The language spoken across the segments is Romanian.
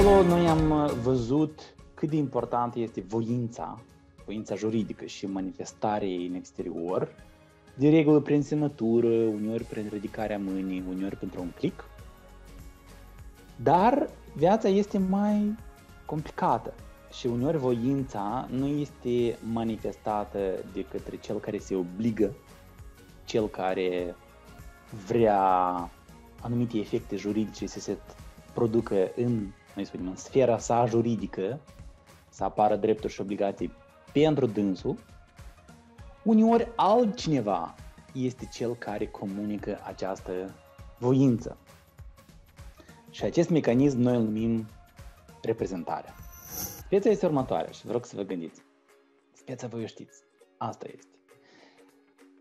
Acolo noi am văzut cât de importantă este voința, voința juridică și manifestarea ei în exterior, de regulă prin semnătură, uneori prin ridicarea mâinii, uneori pentru un click. Dar viața este mai complicată și uneori voința nu este manifestată de către cel care se obligă, cel care vrea anumite efecte juridice să se producă în, noi spunem, în sfera sa juridică, să apară drepturi și obligații pentru dânsul, uneori altcineva este cel care comunică această voință. Și acest mecanism noi îl numim reprezentarea. Speța este următoarea și vă rog să vă gândiți. Speța voi o știți. Asta este.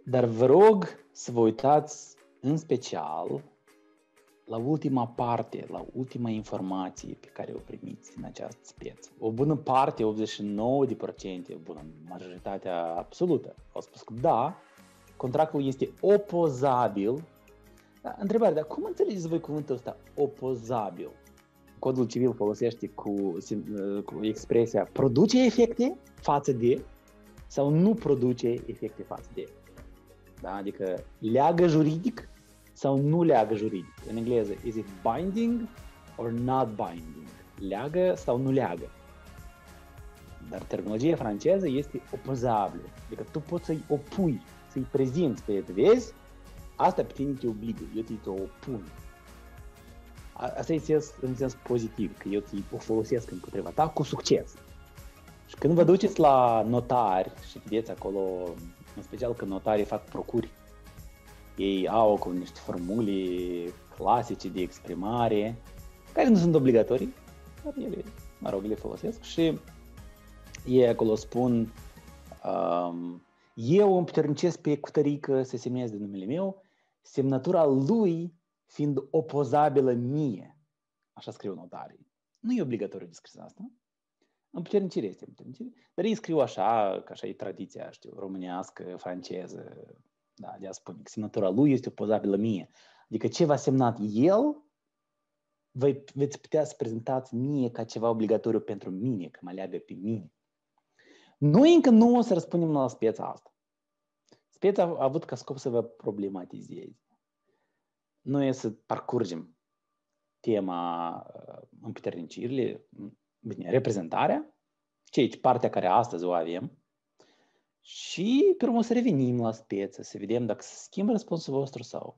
Dar vă rog să vă uitați în special la ultima parte, la ultima informație pe care o primiți în această speță. O bună parte, 89%, de procente, bună, majoritatea absolută, au spus că da, contractul este opozabil. Da, întrebare, dar cum înțelegeți voi cuvântul ăsta opozabil? Codul civil folosește cu, cu expresia produce efecte față de sau nu produce efecte față de. Da? Adică leagă juridic sau nu leagă juridic. În engleză, is it binding or not binding? Leagă sau nu leagă? Dar terminologia franceză este opozabilă. Adică tu poți să-i opui, să-i prezinți pe el. Vezi? Asta pe tine te obligă, eu te opun. Asta e sens, în sens pozitiv, că eu o folosesc împotriva ta cu succes. Și când vă duceți la notari și vedeți acolo, în special că notarii fac procuri ei au cu niște formule clasice de exprimare, care nu sunt obligatorii, dar ele, mă rog, le folosesc și ei acolo spun um, eu îmi puternicesc pe cutărică să semnez de numele meu, semnătura lui fiind opozabilă mie. Așa scriu notarii. Nu e obligatoriu de scris asta. Împuternicire este împuternicire. Dar ei scriu așa, că așa e tradiția, știu, românească, franceză, da, de a spune că semnătura lui este opozabilă mie. Adică ce va semnat el, voi, veți putea să prezentați mie ca ceva obligatoriu pentru mine, că mă leagă pe mine. Noi încă nu o să răspundem la speța asta. Speța a avut ca scop să vă problematizeze. Noi e să parcurgem tema uh, împuternicirile, bine, reprezentarea, ce partea care astăzi o avem, și pe urmă să revenim la speță, să vedem dacă se schimbă răspunsul vostru sau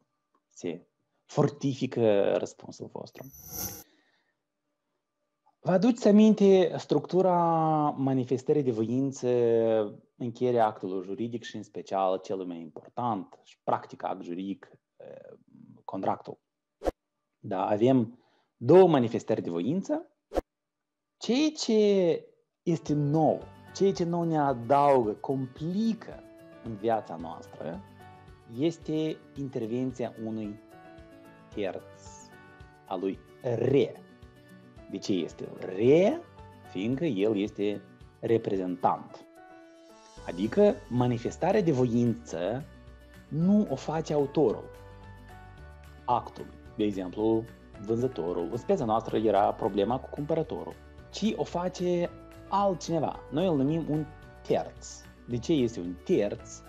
se fortifică răspunsul vostru. Vă aduceți aminte structura manifestării de voință, încheierea actului juridic și în special cel mai important și practic act juridic, contractul. Da, avem două manifestări de voință, ceea ce este nou ceea ce nu ne adaugă, complică în viața noastră, este intervenția unui terț, a lui re. De ce este re? Fiindcă el este reprezentant. Adică manifestarea de voință nu o face autorul actului. De exemplu, vânzătorul. În speța noastră era problema cu cumpărătorul. Ci o face altcineva. Noi îl numim un terț. De ce este un terț?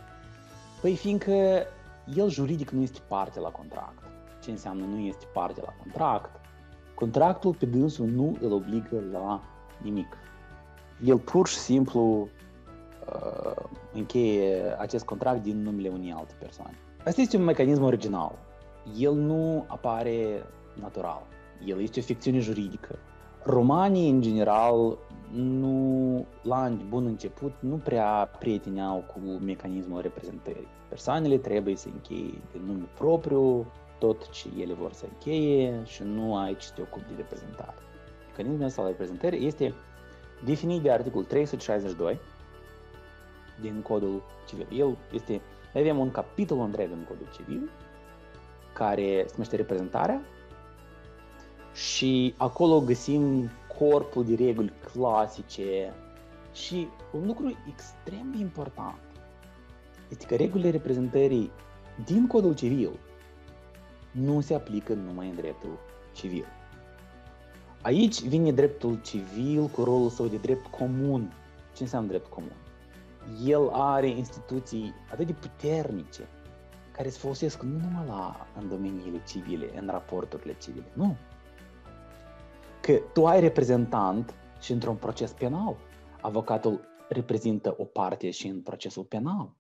Păi fiindcă el juridic nu este parte la contract. Ce înseamnă nu este parte la contract? Contractul pe dânsul nu îl obligă la nimic. El pur și simplu uh, încheie acest contract din numele unei alte persoane. Asta este un mecanism original. El nu apare natural. El este o ficțiune juridică. Romanii, în general, nu, la bun început, nu prea prieteneau cu mecanismul reprezentării. Persoanele trebuie să încheie de nume propriu tot ce ele vor să încheie și nu ai ce te ocupi de reprezentare. Mecanismul ăsta al reprezentării este definit de articolul 362 din Codul Civil. El este, avem un capitol întreg în Codul Civil care se numește reprezentarea și acolo găsim corpul de reguli clasice și un lucru extrem de important este că regulile reprezentării din codul civil nu se aplică numai în dreptul civil. Aici vine dreptul civil cu rolul său de drept comun. Ce înseamnă drept comun? El are instituții atât de puternice care se folosesc nu numai la, în domeniile civile, în raporturile civile, nu. Că tu ai reprezentant și într-un proces penal. Avocatul reprezintă o parte și în procesul penal.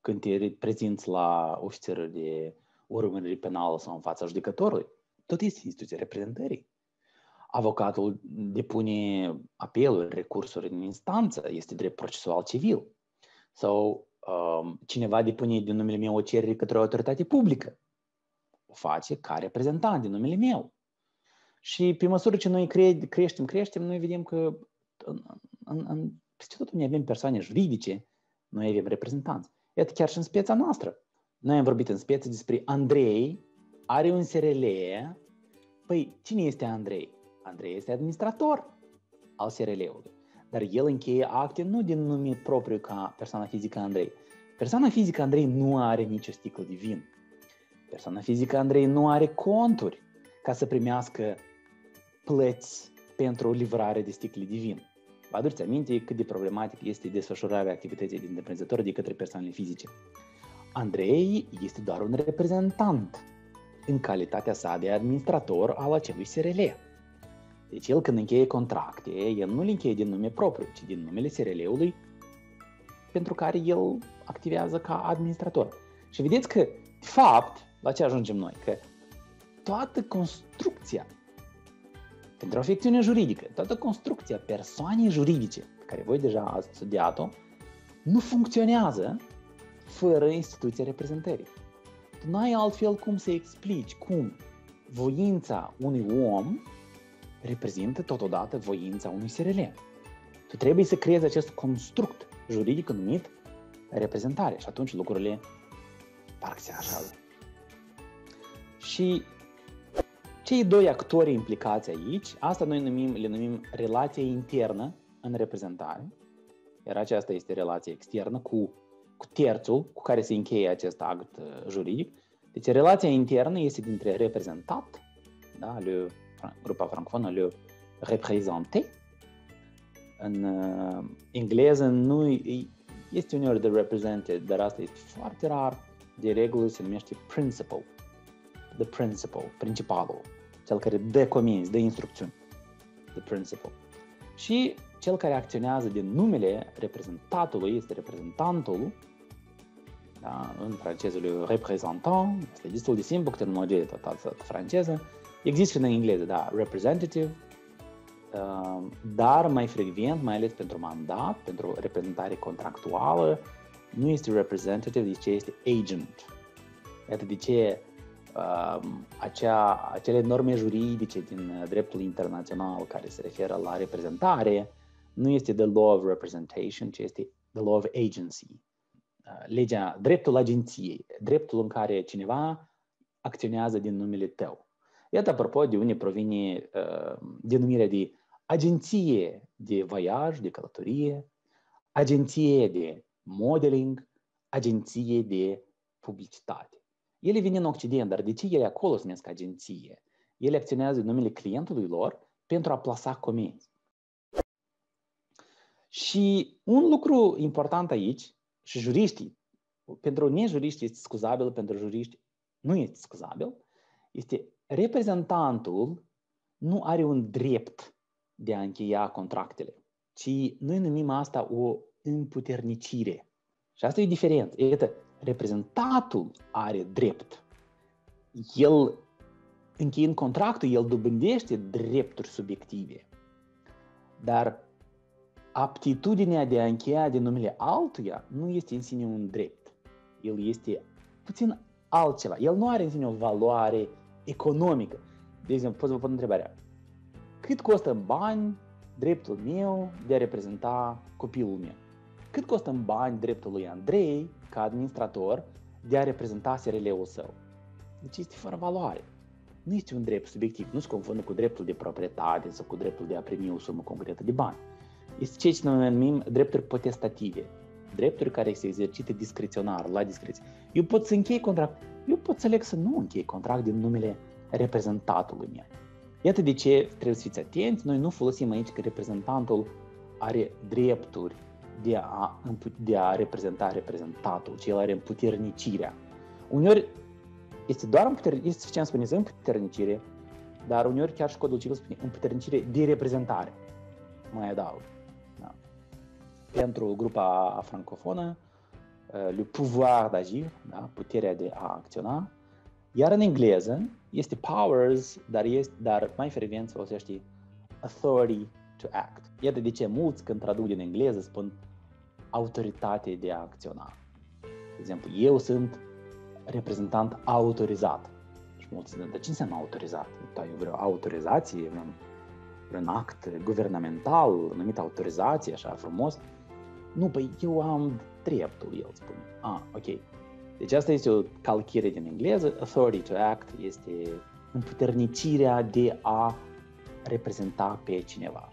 Când te prezinți la ofițerul de urmărire penală sau în fața judecătorului, tot este instituția reprezentării. Avocatul depune apeluri, recursuri în instanță, este drept procesual civil. Sau um, cineva depune din numele meu o cerere către o autoritate publică. O face ca reprezentant din numele meu. Și pe măsură ce noi cre- creștem, creștem, noi vedem că în, în, în, peste tot unde avem persoane juridice, noi avem reprezentanți. Iată chiar și în speța noastră. Noi am vorbit în speță despre Andrei, are un SRL. Păi, cine este Andrei? Andrei este administrator al SRL-ului. Dar el încheie acte nu din nume propriu ca persoana fizică Andrei. Persoana fizică Andrei nu are nicio sticlă de vin. Persoana fizică Andrei nu are conturi ca să primească plăți pentru livrare de sticle de vin. Vă aduceți aminte cât de problematic este desfășurarea activității de întreprinzător de către persoanele fizice. Andrei este doar un reprezentant în calitatea sa de administrator al acelui SRL. Deci el când încheie contracte, el nu le încheie din nume propriu, ci din numele SRL-ului pentru care el activează ca administrator. Și vedeți că, de fapt, la ce ajungem noi? Că toată construcția pentru o afecțiune juridică, toată construcția persoanei juridice, pe care voi deja ați studiat-o, nu funcționează fără instituția reprezentării. Tu n-ai altfel cum să explici cum voința unui om reprezintă totodată voința unui SRL. Tu trebuie să creezi acest construct juridic numit reprezentare și atunci lucrurile parcă se așează. Și cei doi actori implicați aici, asta noi numim, le numim relație internă în reprezentare, iar aceasta este relația externă cu, cu terțul cu care se încheie acest act uh, juridic. Deci relația internă este dintre reprezentat, da, le, grupa francofonă le reprezenté, în uh, engleză nu este uneori de represented, dar asta este foarte rar, de regulă se numește principal, the principal, principalul cel care dă comenzi, dă instrucțiuni, the principal. Și cel care acționează din numele reprezentatului este reprezentantul, da, în franceză lui reprezentant, este destul de simplu, cu terminologie tot, tot franceză. Există și în engleză, da, representative, uh, dar mai frecvent, mai ales pentru mandat, pentru reprezentare contractuală, nu este representative, de ce este agent. Iată de ce acea, acele norme juridice din dreptul internațional care se referă la reprezentare nu este the law of representation, ci este the law of agency. Legea, dreptul agenției, dreptul în care cineva acționează din numele tău. Iată, apropo, de unde provine uh, denumirea de agenție de voiaj, de călătorie, agenție de modeling, agenție de publicitate. Ele vin în Occident, dar de ce ele acolo se numesc agenție? Ele acționează în numele clientului lor pentru a plasa comenzi. Și un lucru important aici, și juriștii, pentru nejuriști este scuzabil, pentru juriști nu este scuzabil, este reprezentantul nu are un drept de a încheia contractele, ci noi numim asta o împuternicire. Și asta e diferent. Iată, reprezentatul are drept. El, încheind contractul, el dobândește drepturi subiective. Dar aptitudinea de a încheia de numele altuia nu este în sine un drept. El este puțin altceva. El nu are în sine o valoare economică. De exemplu, pot să vă pun întrebarea. Cât costă în bani dreptul meu de a reprezenta copilul meu? Cât costă în bani dreptul lui Andrei ca administrator, de a reprezenta SRL-ul său. Deci este fără valoare. Nu este un drept subiectiv, nu se confundă cu dreptul de proprietate sau cu dreptul de a primi o sumă concretă de bani. Este ceea ce noi numim drepturi potestative, drepturi care se exercită discreționar, la discreție. Eu pot să închei contract, eu pot să leg să nu închei contract din numele reprezentatului meu. Iată de ce trebuie să fiți atenți, noi nu folosim aici că reprezentantul are drepturi de a, de a reprezenta reprezentatul, ci el are împuternicirea. Uneori este doar împuternicire, este suficient să spuneți împuternicire, dar uneori chiar și codul civil spune împuternicire de reprezentare. Mai adaug. Da. Pentru grupa francofonă, le pouvoir d'agir, da? puterea de a acționa, iar în engleză este powers, dar, este, dar mai frecvent se folosește authority to act. Iată de ce mulți când traduc din engleză spun autoritate de a acționa. De exemplu, eu sunt reprezentant autorizat. Și mulți zic, dar ce înseamnă autorizat? Da, eu vreau autorizație, vreau un act guvernamental numit autorizație, așa frumos. Nu, păi eu am dreptul, el spune. Ah, ok. Deci asta este o calchire din engleză. Authority to act este împuternicirea de a reprezenta pe cineva.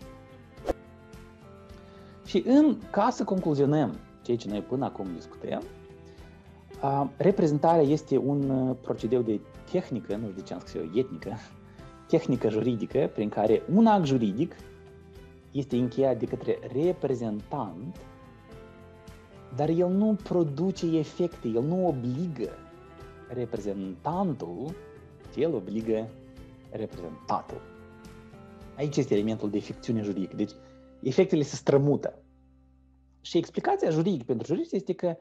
Și în, ca să concluzionăm ceea ce noi până acum discutăm, reprezentarea este un procedeu de tehnică, nu știu de ce am scris eu, etnică, tehnică juridică, prin care un act juridic este încheiat de către reprezentant, dar el nu produce efecte, el nu obligă reprezentantul, el obligă reprezentatul. Aici este elementul de ficțiune juridică. Deci, efectele se strămută. Și explicația juridică pentru juriști este că,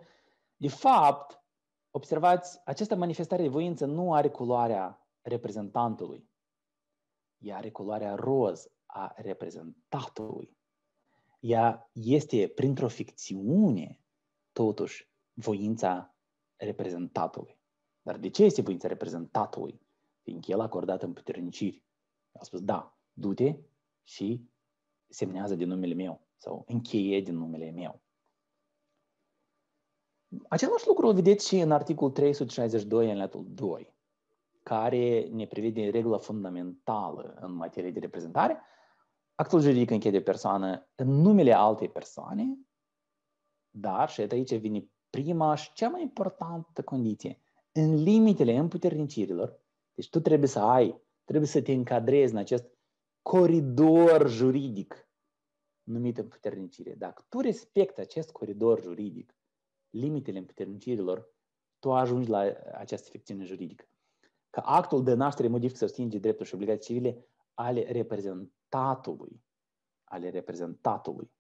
de fapt, observați, această manifestare de voință nu are culoarea reprezentantului. Ea are culoarea roz a reprezentatului. Ea este, printr-o ficțiune, totuși, voința reprezentatului. Dar de ce este voința reprezentatului? Fiindcă el a acordat în puterniciri. A spus, da, du-te și semnează din numele meu sau încheie din numele meu. Același lucru îl vedeți și în articolul 362 în letul 2, care ne prevede regula fundamentală în materie de reprezentare. Actul juridic încheie de persoană în numele altei persoane, dar, și aici vine prima și cea mai importantă condiție, în limitele împuternicirilor, deci tu trebuie să ai, trebuie să te încadrezi în acest coridor juridic numit împuternicire. Dacă tu respecti acest coridor juridic, limitele împuternicirilor, tu ajungi la această ficțiune juridică. Că actul de naștere modifică sau stinge drepturi și obligații civile ale reprezentatului, ale reprezentatului,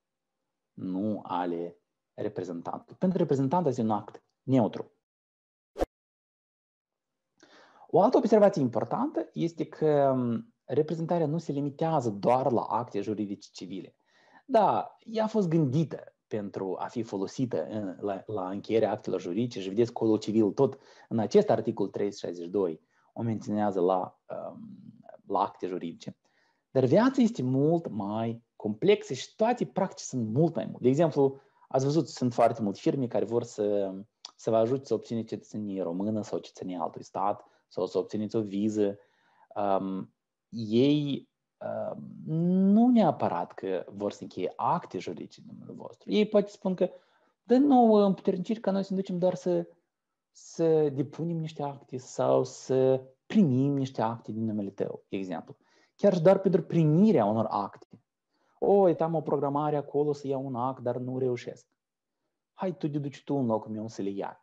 nu ale reprezentantului. Pentru reprezentant este un act neutru. O altă observație importantă este că reprezentarea nu se limitează doar la acte juridice civile. Da, ea a fost gândită pentru a fi folosită în, la, la încheierea actelor juridice și vedeți codul civil tot în acest articol 362 o menționează la, um, la acte juridice. Dar viața este mult mai complexă și toate practici sunt mult mai multe. De exemplu, ați văzut, sunt foarte multe firme care vor să, să vă ajute să obțineți cetățenie română sau cetățenie altui stat sau să obțineți o viză. Um, ei uh, nu neapărat că vor să încheie acte juridice în numele vostru. Ei poate spun că dă nouă împuterniciri ca noi să ne ducem doar să, să depunem niște acte sau să primim niște acte din numele tău, de exemplu. Chiar și doar pentru primirea unor acte. O, uitam o programare acolo să iau un act, dar nu reușesc. Hai, tu te duci tu în locul meu să le iai.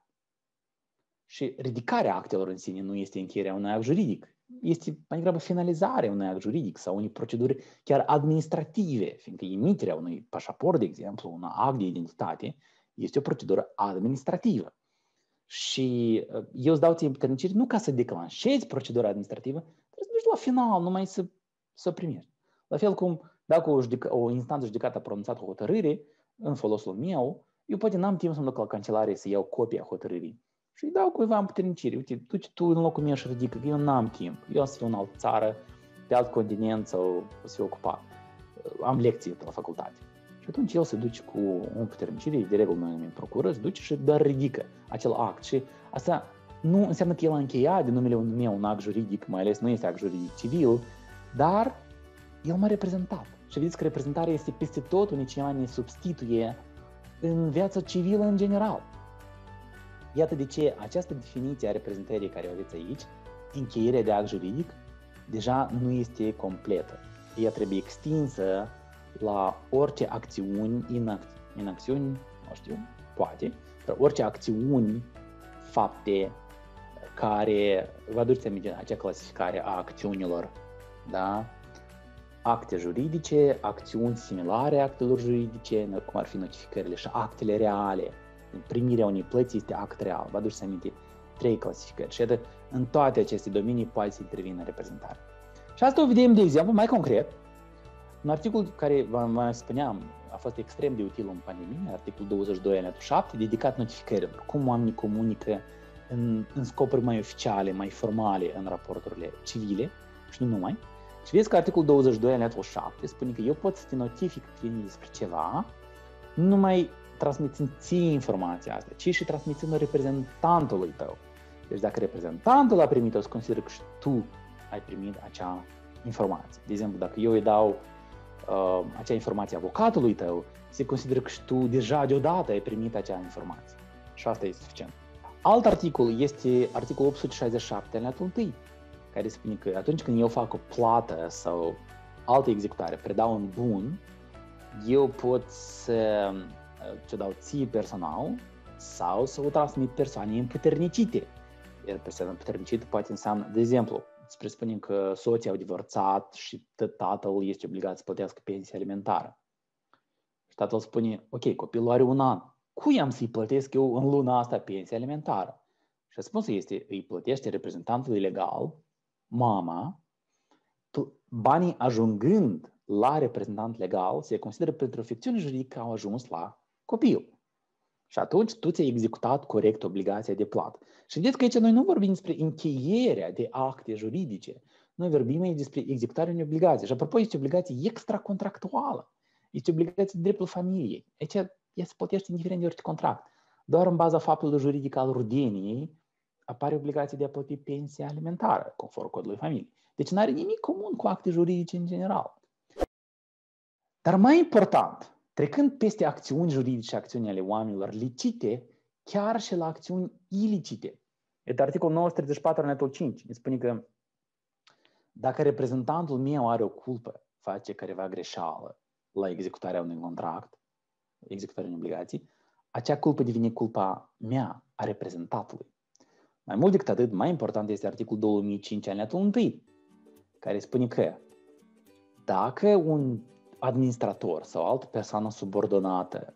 Și ridicarea actelor în sine nu este încheierea unui act juridic, este mai degrabă finalizarea unui act juridic sau unei proceduri chiar administrative, fiindcă emiterea unui pașaport, de exemplu, un act de identitate, este o procedură administrativă. Și uh, eu îți dau ție puternicire nu ca să declanșezi procedura administrativă, trebuie să duci la final, numai să, să o primești. La fel cum dacă o, judică, o instanță judecată a pronunțat o hotărâre în folosul meu, eu poate n-am timp să mă duc la cancelare să iau copia hotărârii și îi dau cuiva în puternicire. Uite, duci tu în locul meu și ridică, că eu n-am timp. Eu o să fiu în altă țară, pe alt continent sau o să fiu ocupat. Am lecții la facultate. Și atunci el se duce cu un puternicire, de regulă noi numim procură, se duce și doar ridică acel act. Și asta nu înseamnă că el a încheiat de numele meu un act juridic, mai ales nu este act juridic civil, dar el m-a reprezentat. Și vedeți că reprezentarea este peste tot unde cineva ne substituie în viața civilă în general. Iată de ce această definiție a reprezentării care o aveți aici, încheierea de act juridic, deja nu este completă. Ea trebuie extinsă la orice acțiuni, inac- inacțiuni, nu știu, poate, dar orice acțiuni, fapte care, vă aduceți aminte acea clasificare a acțiunilor, da? Acte juridice, acțiuni similare actelor juridice, cum ar fi notificările și actele reale. Primirea unei plăți este act real. Vă aduceți aminte trei clasificări. Și în toate aceste domenii poate să intervină reprezentare. Și asta o vedem, de exemplu, mai concret, un articol care, vă mai spuneam, a fost extrem de util în pandemie, articolul 22 alineatul 7, dedicat notificărilor, cum oamenii comunică în, în scopuri mai oficiale, mai formale în raporturile civile și nu numai. Și vezi că articolul 22 alineatul 7 spune că eu pot să te notific prin despre ceva, nu numai transmițând ție informația asta, ci și transmițând reprezentantului tău. Deci dacă reprezentantul a primit-o, să consider că și tu ai primit acea informație. De exemplu, dacă eu îi dau uh, acea informație avocatului tău, se consideră că și tu deja deodată ai primit acea informație. Și asta e suficient. Alt articol este articolul 867 alineatul 1, care spune că atunci când eu fac o plată sau altă executare, predau un bun, eu pot să ce dau ție personal sau să o transmit persoanei împuternicite. Iar persoana împuternicită poate înseamnă, de exemplu, să presupunem că soții au divorțat și tatăl este obligat să plătească pensie alimentară. Și tatăl spune, ok, copilul are un an, cui am să-i plătesc eu în luna asta pensie alimentară? Și răspunsul este, îi plătește reprezentantul legal, mama, banii ajungând la reprezentant legal, se consideră pentru o ficțiune juridică că au ajuns la copil. Și atunci tu ți-ai executat corect obligația de plată. Și vedeți că aici noi nu vorbim despre încheierea de acte juridice, noi vorbim aici despre executarea unei obligații. Și apropo, este obligație extracontractuală. Este obligație de dreptul familiei. Aici ea se plătește indiferent de orice contract. Doar în baza faptului juridic al rudeniei apare obligația de a plăti pensia alimentară, conform codului familiei. Deci nu are nimic comun cu acte juridice în general. Dar mai important, trecând peste acțiuni juridice și acțiuni ale oamenilor licite, chiar și la acțiuni ilicite. Este articolul 934 netul 5. Îmi spune că dacă reprezentantul meu are o culpă, face careva greșeală la executarea unui contract, executarea unei obligații, acea culpă devine culpa mea, a reprezentatului. Mai mult decât atât, mai important este articolul 2005 alineatul 1, care spune că dacă un administrator sau altă persoană subordonată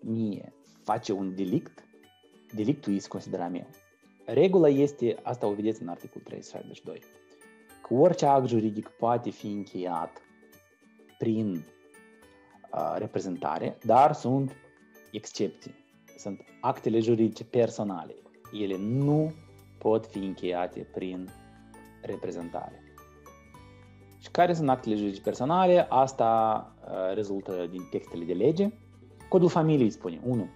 mie face un delict, delictul este considerat meu. Regula este, asta o vedeți în articolul 362, că orice act juridic poate fi încheiat prin uh, reprezentare, dar sunt excepții. Sunt actele juridice personale. Ele nu pot fi încheiate prin reprezentare. Și care sunt actele juridice personale? Asta uh, rezultă din textele de lege. Codul familiei spune 1.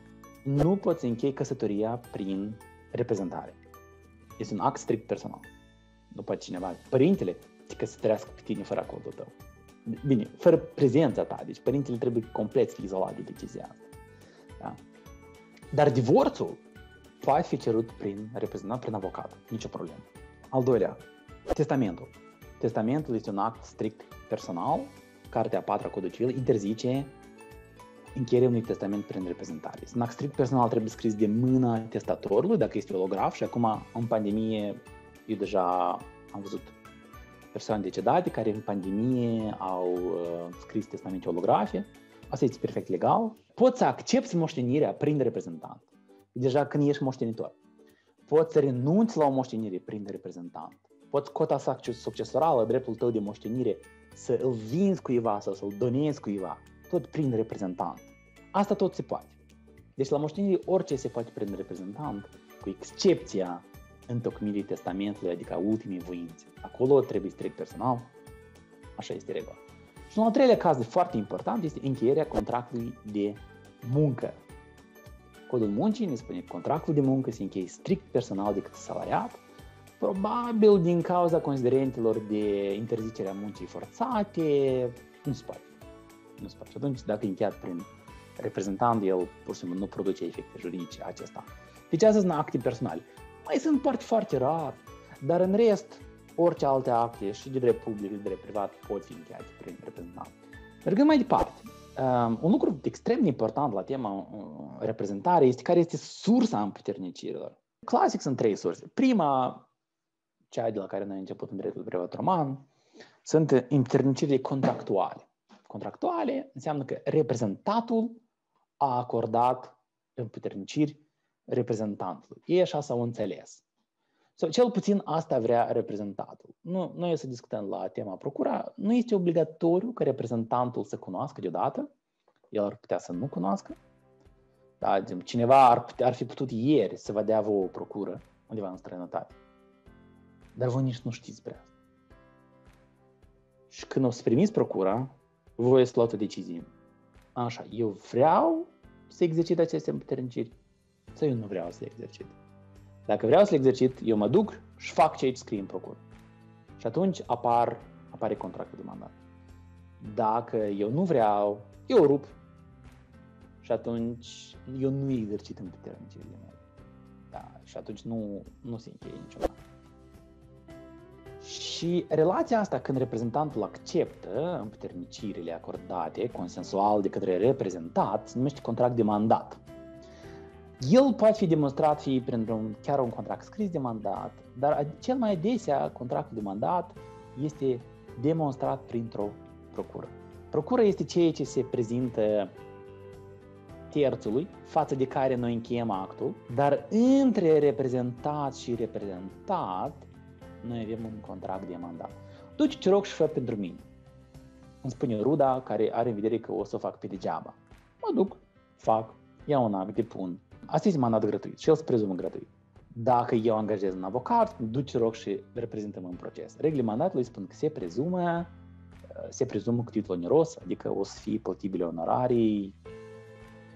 Nu poți închei căsătoria prin reprezentare. Este un act strict personal. Nu poate cineva, părintele, te căsătorească pe tine fără acordul tău. Bine, fără prezența ta. Deci părintele trebuie complet să fie izolat de decizia asta. Da? Dar divorțul poate fi cerut prin reprezentant, prin avocat. Nicio problemă. Al doilea, testamentul. Testamentul este un act strict personal. Cartea a patra Codul Civil interzice încheierea unui testament prin reprezentare. Un act strict personal trebuie scris de mâna testatorului, dacă este holograf, și acum, în pandemie, eu deja am văzut persoane decedate care în pandemie au uh, scris testamente holografe. Asta este perfect legal. Poți să accepti moștenirea prin reprezentant. Deja când ești moștenitor. Poți să renunți la o moștenire prin reprezentant poți cota sa succesorală, dreptul tău de moștenire, să îl vinzi cuiva sau să-l donezi cuiva, tot prin reprezentant. Asta tot se poate. Deci la moștenire orice se poate prin reprezentant, cu excepția întocmirii testamentului, adică a ultimii voințe. Acolo trebuie strict personal, așa este regula. Și un al treilea caz de foarte important este încheierea contractului de muncă. Codul muncii ne spune că contractul de muncă se încheie strict personal decât salariat Probabil din cauza considerentelor de interzicerea muncii forțate, nu se poate. Nu se poate. Și atunci, dacă e încheiat prin reprezentant, el pur și simplu nu produce efecte juridice acesta. Deci astea sunt acte personale. Mai sunt parte foarte rar, dar în rest, orice alte acte și de drept public, de drept privat pot fi încheiate prin reprezentant. Mergând mai departe, um, un lucru extrem de important la tema uh, reprezentare este care este sursa împuternicirilor. Clasic sunt trei surse. Prima, cea de la care noi am început în dreptul privat roman, sunt împuternicirile contractuale. Contractuale înseamnă că reprezentatul a acordat împuterniciri reprezentantului. Ei așa s-au înțeles. Sau cel puțin asta vrea reprezentatul. Nu, noi o să discutăm la tema procura. Nu este obligatoriu ca reprezentantul să cunoască deodată. El ar putea să nu cunoască. Da, cineva ar, putea, ar fi putut ieri să vă dea vouă o procură undeva în străinătate. Dar voi nici nu știți despre asta. Și când o să primiți procura, voi să luați o decizie. Așa, eu vreau să exercit aceste împuterniciri sau eu nu vreau să le exercit. Dacă vreau să le exercit, eu mă duc și fac ce aici scrie în procur. Și atunci apar, apare contractul de mandat. Dacă eu nu vreau, eu rup. Și atunci eu nu exercit împuternicirile mele. Da, și atunci nu, nu se încheie niciodată. Și relația asta, când reprezentantul acceptă împuternicirile acordate consensual de către reprezentat, se numește contract de mandat. El poate fi demonstrat fie prin chiar un contract scris de mandat, dar cel mai adesea contractul de mandat este demonstrat printr-o procură. Procura este ceea ce se prezintă terțului față de care noi încheiem actul, dar între reprezentat și reprezentat noi avem un contract de mandat. Duci, te rog și fă pentru mine. Îmi spune Ruda, care are în vedere că o să o fac pe degeaba. Mă duc, fac, iau un act, depun. Asta este mandat gratuit și el se prezumă gratuit. Dacă eu angajez un avocat, duci rog și reprezintă în proces. Regle mandatului spun că se prezumă, se prezumă cu titlu oneros, adică o să fie plătibile onorarii,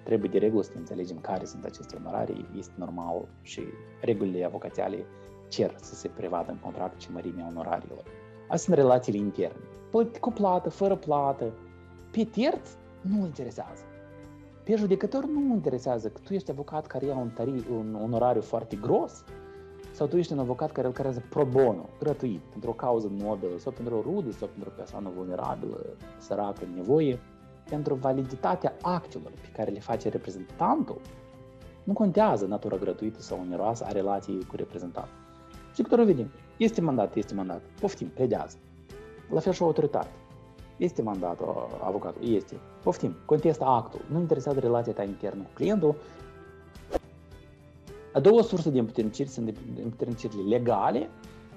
trebuie de regulă să înțelegem care sunt aceste onorarii, este normal și regulile avocațiale cer să se prevadă în contract și mărimea onorariilor. Astea sunt relațiile interne. Cu plată, fără plată. Pe terț nu interesează. Pe judecător nu interesează că tu ești avocat care ia un, tari, un onorariu foarte gros sau tu ești un avocat care lucrează pro bono, gratuit, pentru o cauză nobilă sau pentru o rudă sau pentru o persoană vulnerabilă, săracă, în nevoie, pentru validitatea actelor pe care le face reprezentantul, nu contează natura gratuită sau oneroasă a relației cu reprezentantul. Judecătorul vede, este mandat, este mandat, poftim, pledează. La fel și o autoritate. Este mandatul avocatul? Este. Poftim, contestă actul. Nu interesează relația ta internă cu clientul. A doua sursă de împuterniciri sunt împuternicirile legale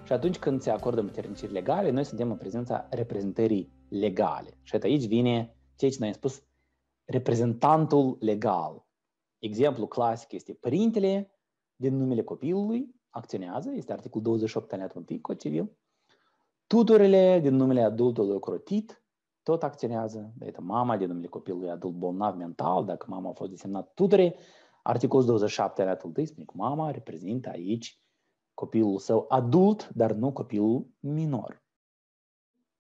și atunci când se acordă împuterniciri legale, noi suntem în prezența reprezentării legale. Și aici vine ceea ce noi am spus, reprezentantul legal. Exemplu clasic este părintele din numele copilului acționează, este articolul 28 alineatul 1 Cod Civil. Tutorele din numele adultului ocrotit tot acționează. Iată, mama din numele copilului adult bolnav mental, dacă mama a fost desemnat tutore, articolul 27 alineatul 2 spune că mama reprezintă aici copilul său adult, dar nu copilul minor.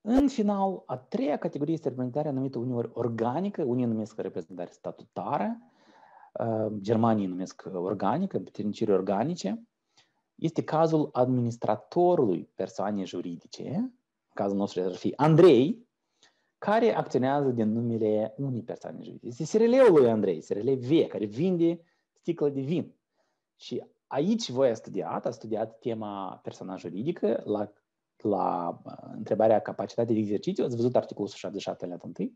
În final, a treia categorie este reprezentarea numită uneori organică, unii numesc reprezentare statutară, uh, germanii numesc organică, puterniciri organice. Este cazul administratorului persoanei juridice, în cazul nostru ar fi Andrei, care acționează din numele unei persoane juridice. Este SRL-ul lui Andrei, SRL V, care vinde sticlă de vin. Și aici voi a studiat, a studiat tema persoana juridică la, la uh, întrebarea capacitate de exercițiu, ați văzut articolul 177 la 1,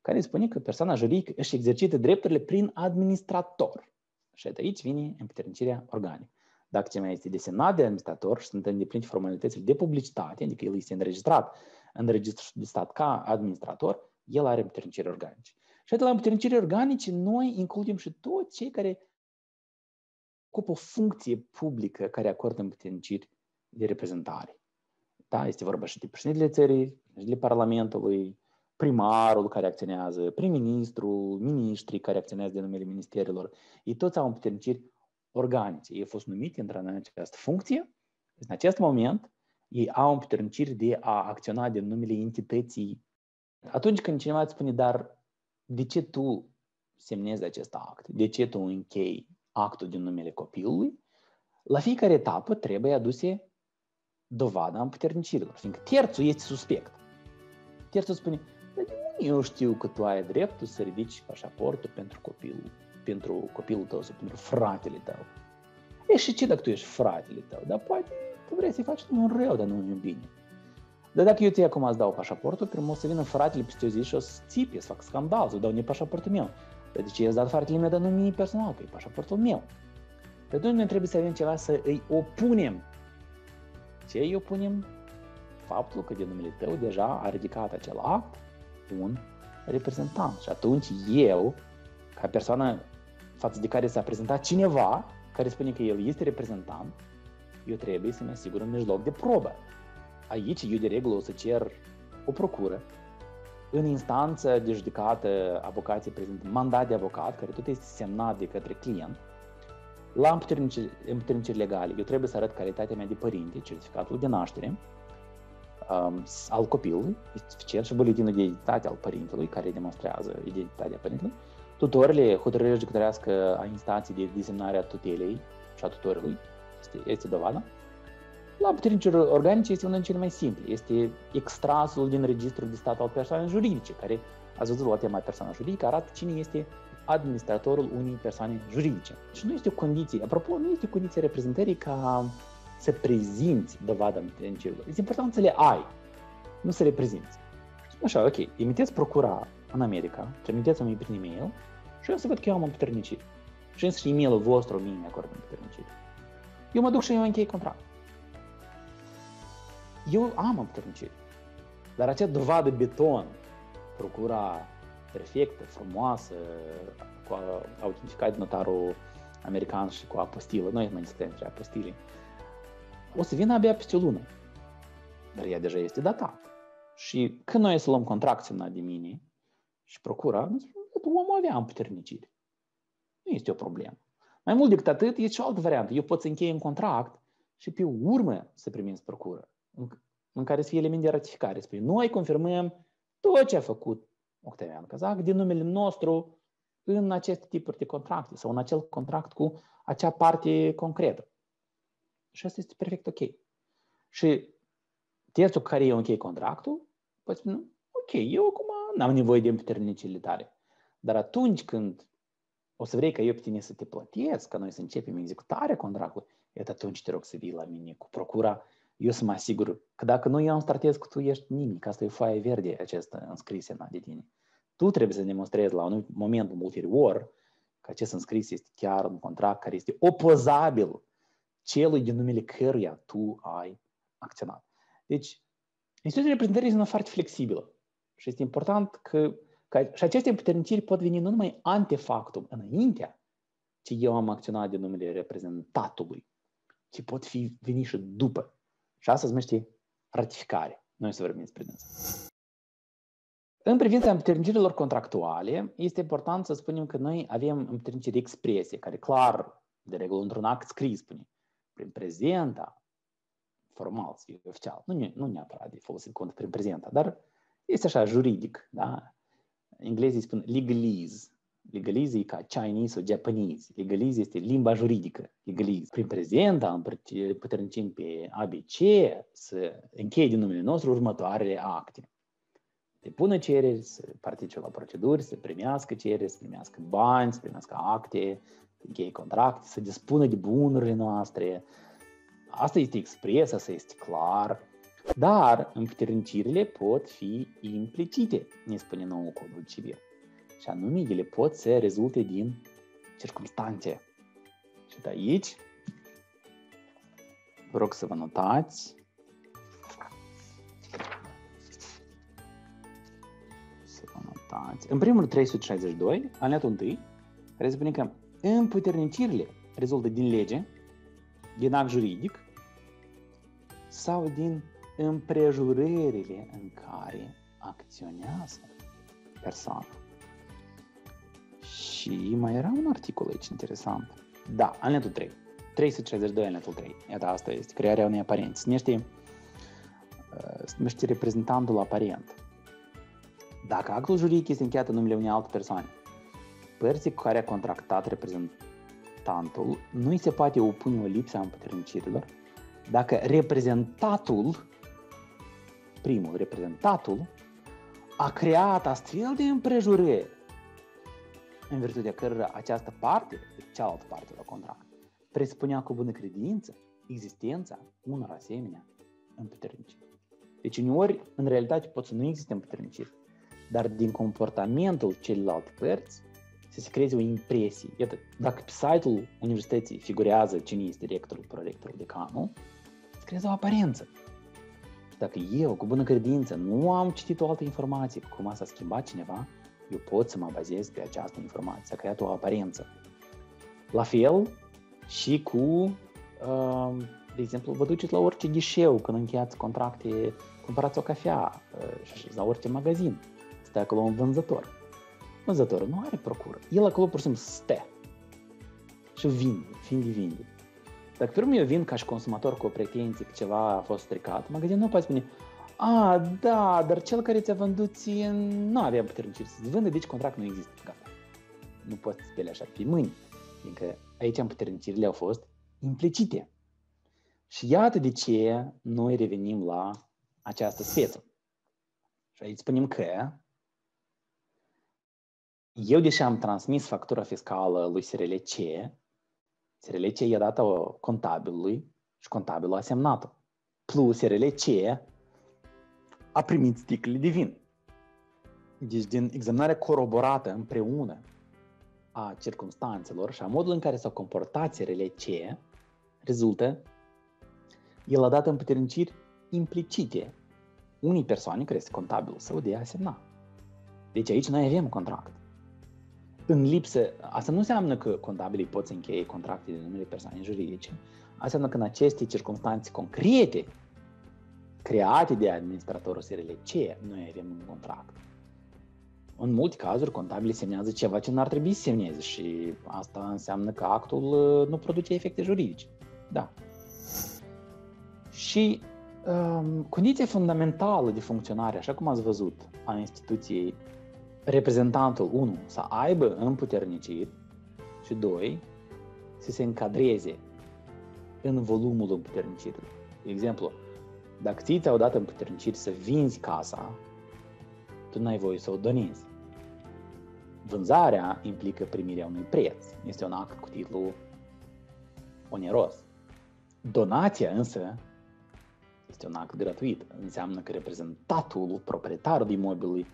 care spune că persoana juridică își exercită drepturile prin administrator. Și aici vine împuternicirea organică. Dacă cineva este desemnat de administrator și sunt îndeplinite formalitățile de publicitate, adică el este înregistrat în registrul de stat ca administrator, el are împuterniciri organice. Și de la împuterniciri organice, noi includem și toți cei care ocupă o funcție publică care acordă împuterniciri de reprezentare. Da? Este vorba și de președintele țării, de Parlamentului, primarul care acționează, prim-ministrul, miniștrii care acționează de numele ministerilor. Ei toți au împuterniciri organice. Ei au fost numiți, intră în această funcție. În acest moment, ei au împuterniciri de a acționa de numele entității. Atunci când cineva îți spune, dar de ce tu semnezi acest act? De ce tu închei actul din numele copilului? La fiecare etapă trebuie aduse dovada împuternicirilor, fiindcă terțul este suspect. Terțul spune, dar de unde eu știu că tu ai dreptul să ridici pașaportul pentru copilul, pentru copilul tău sau pentru fratele tău? E și ce dacă tu ești fratele tău? Dar poate tu vrei să-i faci un rău, dar nu un bine. Dar dacă eu ție acum îți dau pașaportul, primul o să vină fratele peste o zi și o să țipi, să fac scandal, să dau ne pașaportul meu. Dar de ce i-ați dat fratele meu, dar nu mie personal, că e pașaportul meu. Pe atunci noi trebuie să avem ceva să îi opunem. Ce îi opunem? Faptul că de numele tău deja a ridicat acel act un reprezentant. Și atunci eu, ca persoană față de care s-a prezentat cineva, care spune că el este reprezentant, eu trebuie să-mi asigur un mijloc de probă. Aici eu de regulă o să cer o procură, în instanță de judecată avocații prezintă mandat de avocat, care tot este semnat de către client, la împuterniciri legale, eu trebuie să arăt calitatea mea de părinte, certificatul de naștere, um, al copilului, este suficient, și buletinul de identitate al părintelui, care demonstrează identitatea părintelui, tutorile, hotărârea judecătorească a instanței de desemnare a tutelei și a tutorului, este, este dovada. La puternicile organice este unul din cele mai simple, este extrasul din registrul de stat al persoanei juridice, care, ați văzut la tema persoană juridică, arată cine este administratorul unei persoane juridice. Și nu este o condiție, apropo, nu este o condiție reprezentării ca să prezinți dovada puternicilor. Este important să le ai, nu să le prezinți. Așa, ok, emiteți procura în America, trimiteți-mi prin e-mail și eu să văd că eu am împuternicit. Și însă și e-mailul vostru mie mi acordă împuternicit. Eu mă duc și eu închei contract. Eu am împuternicit. Dar acea dovadă beton, procura perfectă, frumoasă, cu autentificat de notarul american și cu apostilă, noi mai discutăm despre apostile, o să vină abia peste o lună. Dar ea deja este datată. Și când noi să luăm contract semnat de mine și procura, omul avea împuternicire. Nu este o problemă. Mai mult decât atât, este și o altă variantă. Eu pot să închei un contract și pe urmă să primim procură, în, în care să fie element de ratificare. Spune, noi confirmăm tot ce a făcut Octavian Cazac din numele nostru în aceste tipuri de contracte sau în acel contract cu acea parte concretă. Și asta este perfect ok. Și terțul cu care eu închei contractul, poate spune, ok, eu acum n-am nevoie de împuternicile tare. Dar atunci când o să vrei ca eu pe tine să te plătesc, ca noi să începem executarea contractului, iată atunci te rog să vii la mine cu procura, eu să mă asigur că dacă nu eu îmi startez cu tu ești nimic, asta e foaia verde această înscrisă de tine. Tu trebuie să demonstrezi la un moment ulterior că acest înscris este chiar un contract care este opozabil celui din numele căruia tu ai acționat. Deci, instituția reprezentării este una foarte flexibilă și este important că, că și aceste împuterniciri pot veni nu numai antefactum, înaintea ce eu am acționat de numele reprezentatului, ci pot fi veni și după. Și asta se numește ratificare. Noi să vorbim despre dânsă. În privința împuternicirilor contractuale, este important să spunem că noi avem împuterniciri expresie, care clar, de regulă, într-un act scris, spune, prin prezenta, formal, să fie oficial, nu, nu neapărat de folosit cont prin prezenta, dar este așa juridic, da? Englezii spun legalese. Legalese e ca Chinese sau Japanese. Legalese este limba juridică. Legalese. Prin prezenta puternicim pe ABC să încheie din numele nostru următoarele acte. Depună cereri, să participe la proceduri, să primească cereri, să primească bani, să primească acte, să încheie contracte, să dispună de bunurile noastre. Asta este expres, asta este clar. Dar împuternicirile pot fi implicite, ne spune nou codul civil. Și anume, ele pot să rezulte din circunstanțe. Și de aici, vă rog să vă notați să vă notați. În primul 362, alineatul 1, care spune că împuternicirile rezultă din lege, din act juridic sau din împrejurările în care acționează persoana. Și mai era un articol aici interesant. Da, alineatul 3. 362 alineatul 3. Iată, asta este crearea unei aparențe. Se numește, uh, se numește reprezentantul aparent. Dacă actul juridic este încheiat în numele unei alte persoane, părții cu care a contractat reprezentantul nu îi se poate opune o lipsă a împuternicirilor dacă reprezentatul, primul reprezentatul, a creat astfel de împrejurări în virtutea cărora această parte, cealaltă parte la contract, presupunea cu bună credință existența unor asemenea împuterniciri. Deci uneori, în realitate, pot să nu existe împuterniciri, dar din comportamentul celelalte părți să se creeze o impresie. Iată, dacă pe site-ul universității figurează cine este rectorul, prorectorul, decanul, se creează o aparență. Și dacă eu, cu bună credință, nu am citit o altă informație cu cum s-a schimbat cineva, eu pot să mă bazez pe această informație. S-a creat o aparență. La fel și cu, uh, de exemplu, vă duceți la orice ghișeu când încheiați contracte, cumpărați o cafea uh, și la orice magazin. Stă acolo un vânzător. Vânzătorul nu are procură. El acolo pur și simplu stă și vinde, vinde, vinde. Dacă pe urmă eu vin ca și consumator cu o pretenție că ceva a fost stricat, magazinul nu poate spune a, da, dar cel care ți-a vândut ție nu avea puternicie să-ți vândă, deci contract nu există. Gata. Nu poți să speli așa pe mâini, fiindcă aici împuternicirile au fost implicite. Și iată de ce noi revenim la această speță. Și aici spunem că eu, deși am transmis factura fiscală lui SRLC, SRLC i-a dat-o contabilului și contabilul a semnat-o. Plus SRLC a primit sticlele de vin. Deci din examinarea coroborată împreună a circumstanțelor și a modului în care s-au comportat SRLC, rezultă el a dat împuterniciri implicite unii persoane care este contabil sau de a semna. Deci aici noi avem contract. În lipsă, asta nu înseamnă că contabilii pot să încheie contracte de numele persoane juridice, asta înseamnă că în aceste circunstanțe concrete create de administratorul SRLC, noi avem un contract. În multe cazuri, contabilii semnează ceva ce n-ar trebui să semneze și asta înseamnă că actul uh, nu produce efecte juridice. Da. Și um, condiția fundamentală de funcționare, așa cum ați văzut, a instituției, reprezentantul, 1, să aibă împuterniciri și 2, să se încadreze în volumul împuternicirilor. De exemplu, dacă ți ți-au dat împuterniciri să vinzi casa, tu n-ai voie să o donezi. Vânzarea implică primirea unui preț. Este un act cu titlu oneros. Donația însă este un act gratuit. Înseamnă că reprezentatul, proprietarul imobilului,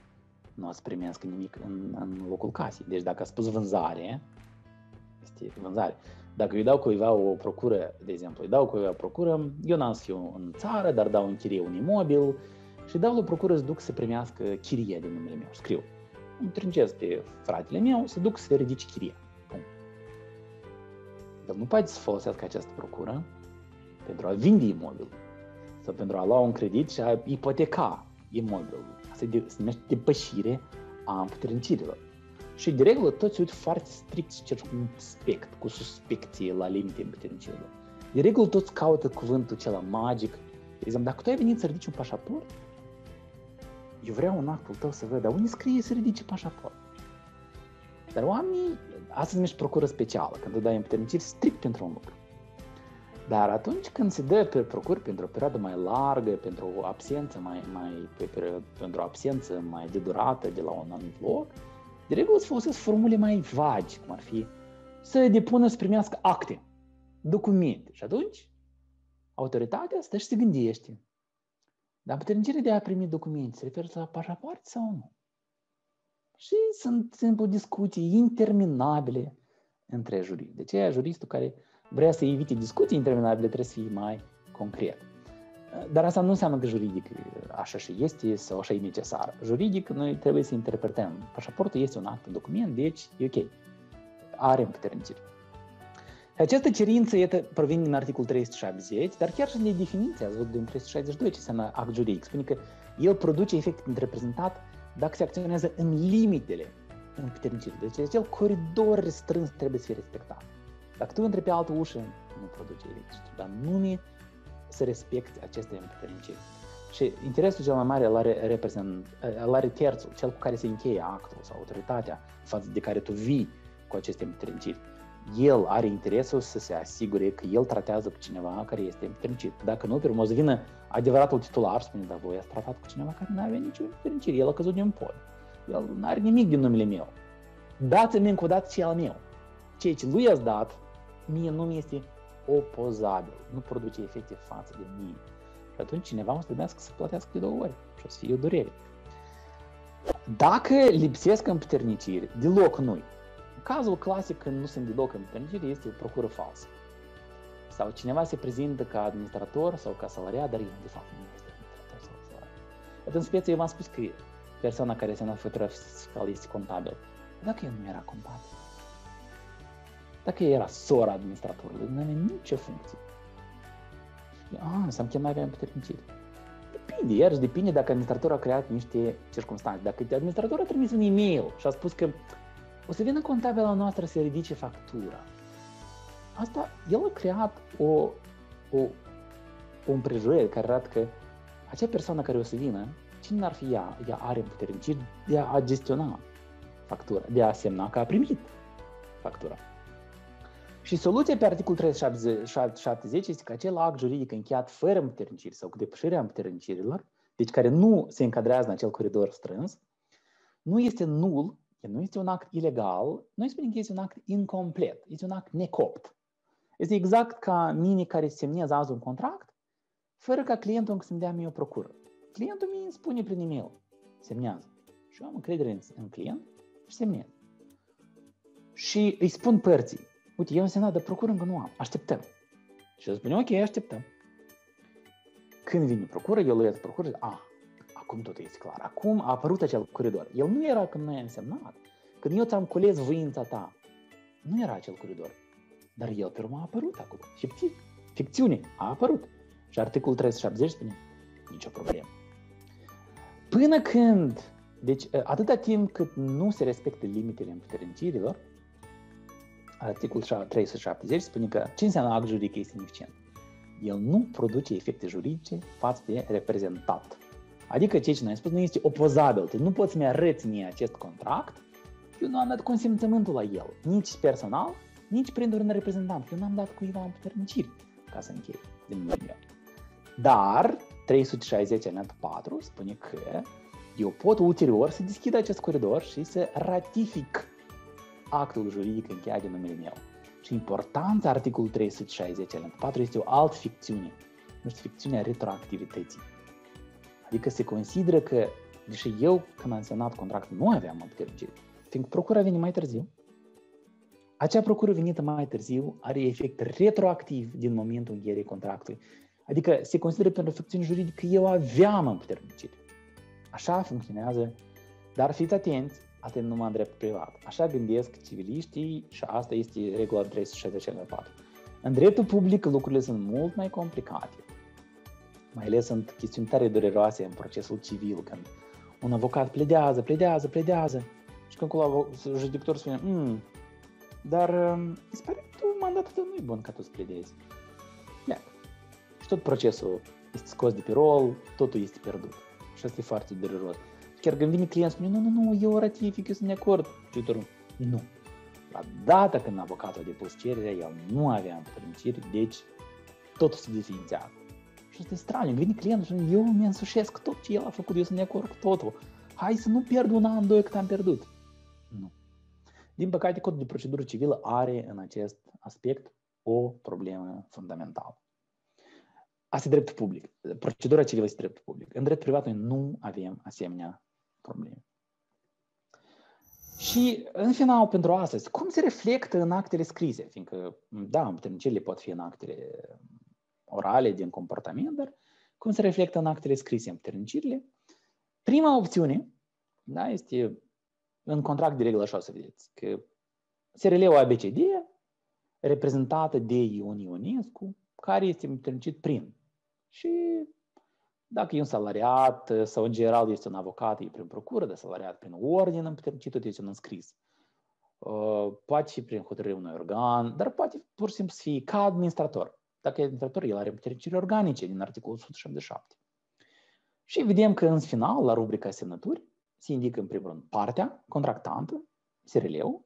nu o să primească nimic în, în locul casei. Deci dacă a spus vânzare, este vânzare. Dacă îi dau cuiva o procură, de exemplu, îi dau cuiva o procură, eu n-am să fiu în țară, dar dau în chirie un imobil și dau la procură să duc să primească chiria din numele meu. Scriu. Îmi trângesc pe fratele meu să duc să ridice chiria. Punct. El nu poate să folosească această procură pentru a vinde imobil sau pentru a lua un credit și a ipoteca imobilul. Asta se numește depășire a împuternicirilor. Și de regulă toți se uită foarte strict și circumspect, cu suspecție la limite împuternicirilor. De regulă toți caută cuvântul acela magic. De exemplu, dacă tu ai venit să ridici un pașaport, eu vreau un actul tău să văd, dar unde scrie să ridice pașaport? Dar oamenii, asta se numește procură specială, când tu dai împuterniciri strict pentru un lucru. Dar atunci când se dă pe procur pentru o perioadă mai largă, pentru o absență mai, mai pe, pe, pentru o absență mai de durată de la un anumit loc, de regulă se folosesc formule mai vagi, cum ar fi să depună să primească acte, documente. Și atunci autoritatea stă și se gândește. Dar puternicire de a primi documente se referă la pașaport sau nu? Și sunt simplu discuții interminabile între juriști. De aceea juristul care vrea să evite discuții interminabile trebuie să fie mai concret. Dar asta nu înseamnă că juridic așa și este sau așa e necesar. Juridic noi trebuie să interpretăm. Pașaportul este un act, un document, deci e ok. Are împuternicire. Această cerință iată, provine din articolul 370, dar chiar și din definiția, ați văzut din 362 ce înseamnă act juridic. Spune că el produce efect de reprezentat dacă se acționează în limitele împuternicirii. Deci acel coridor restrâns trebuie să fie respectat. Dacă tu întrebi pe altă ușă, nu produce efect, dar nume să respecti aceste împuterniciri. Și interesul cel mai mare îl are, reprezent, îl are terțul, cel cu care se încheie actul sau autoritatea față de care tu vii cu aceste împuterniciri. el are interesul să se asigure că el tratează cu cineva care este împuternicit. Dacă nu, pe urmă o să vină adevăratul titular, spune, dar voi ați tratat cu cineva care nu avea nicio împuternicire, el a căzut din pod. El nu are nimic din numele meu. Dați-mi încă o dată ce al meu. Ceea ce lui ați dat, mie nu mi este opozabil, nu produce efecte față de mine. Și atunci cineva o să trebuiască să plătească de două ori și o să fie o durere. Dacă lipsesc împuterniciri, deloc nu Cazul clasic când nu sunt deloc împuterniciri este o procură falsă. Sau cineva se prezintă ca administrator sau ca salariat, dar el de fapt nu este administrator sau salariat. În speță eu v-am spus că persoana care se înfătură fiscal este contabil. Dacă el nu era contabil, dacă era sora administratorului, nu avea nicio funcție. Ah, înseamnă că nu avea împuternicire. Depinde, iarăși depinde dacă administratorul a creat niște circunstanțe. Dacă administratorul a trimis un e-mail și a spus că o să vină contabila noastră să ridice factura. Asta, el a creat o, o, o împrejurare care arată că acea persoană care o să vină, cine ar fi ea, ea are împuterniciri de a gestiona factura, de a semna că a primit factura. Și soluția pe articolul 370 este că acel act juridic încheiat fără împuterniciri sau cu depășirea împuternicirilor, deci care nu se încadrează în acel coridor strâns, nu este nul, nu este un act ilegal, noi spunem că este un act incomplet, este un act necopt. Este exact ca mine care semnez azi un contract, fără ca clientul încă să-mi dea mie o procură. Clientul mi îmi spune prin e-mail, semnează. Și eu am încredere în, în client și semnez. Și îi spun părții, uite, eu am semnat, dar procură încă nu am, așteptăm. Și el spune, ok, așteptăm. Când vine procură, eu îi procură și ah, acum totul este clar. Acum a apărut acel coridor. El nu era când noi am semnat. Când eu ți-am cules voința ta, nu era acel coridor. Dar el pe urmă a apărut acolo. Fictiv. Ficțiune. A apărut. Și articolul 370 spune, nicio problemă. Până când, deci atâta timp cât nu se respectă limitele împuternicirilor, articolul 370 spune că ce înseamnă act juridic este ineficient? El nu produce efecte juridice față de reprezentat. Adică ceea ce noi am spus nu este opozabil. Tu nu poți mi-arăți mie acest contract, eu nu am dat consimțământul la el, nici personal, nici prin un reprezentant. Eu n-am dat cuiva puterniciri ca să închei din numele meu. Dar 360 alineatul 4 spune că eu pot ulterior să deschid acest coridor și să ratific actul juridic încheiat din numele meu. Și importanța articolului 360 alineatul 4 este o altă ficțiune. Nu știu, ficțiunea retroactivității. Adică se consideră că, deși eu, când am semnat contractul, nu aveam împuternicirit, fiindcă procura vine mai târziu, acea procură venită mai târziu are efect retroactiv din momentul încheierii contractului. Adică se consideră pentru ficțiune juridică că eu aveam împuternicire. Așa funcționează, dar fiți atenți, asta e numai în drept privat. Așa gândesc civiliștii și asta este regula 364. În dreptul public lucrurile sunt mult mai complicate. Mai ales sunt chestiuni tare dureroase în procesul civil, când un avocat pledează, pledează, pledează și când acolo judecătorul spune, mm, dar um, mi se pare că mandatul tău nu e bun ca tu să pledezi. Ia. Și tot procesul este scos de pe rol, totul este pierdut. Și asta e foarte dureros. Chiar când vine client spune, nu, nu, nu, eu ratific, eu sunt de acord. Judecătorul, nu. La data când avocatul a depus cererea, el nu avea împărtăniciri, deci totul se desfințează. Și este straniu, vine clientul și spune, eu mi însușesc tot ce el a făcut, eu sunt de acord cu totul. Hai să nu pierd un an, doi cât am pierdut. Nu. Din păcate, codul de procedură civilă are în acest aspect o problemă fundamentală. Asta e dreptul public. Procedura civilă este dreptul public. În drept privat noi nu avem asemenea probleme. Și, în final, pentru astăzi, cum se reflectă în actele scrise? Fiindcă, da, împuternicirile pot fi în actele orale din comportament, dar cum se reflectă în actele scrise împuternicirile? Prima opțiune da, este în contract de regulă așa o să vedeți, că SRL-ul ABCD reprezentată de Ion Ionescu, care este împuternicit prin. Și dacă e un salariat sau în general este un avocat, e prin procură, de salariat prin ordine împuternicit, tot este un înscris. Uh, poate și prin hotărâre unui organ, dar poate pur și simplu să fie ca administrator. Dacă e administrator, el are împuterniciri organice din articolul 177. Și vedem că în final, la rubrica semnături, se indică în primul rând partea contractantă, SRL-ul,